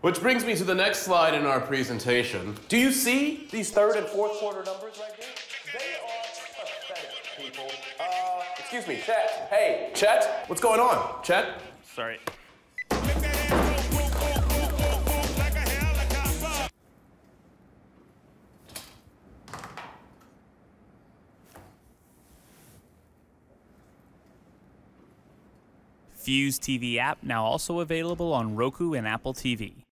Which brings me to the next slide in our presentation. Do you see these third and fourth quarter numbers right there? They are pathetic, people. Uh, excuse me, Chet. Hey, Chet, what's going on? Chet? Sorry. Fuse TV app now also available on Roku and Apple TV.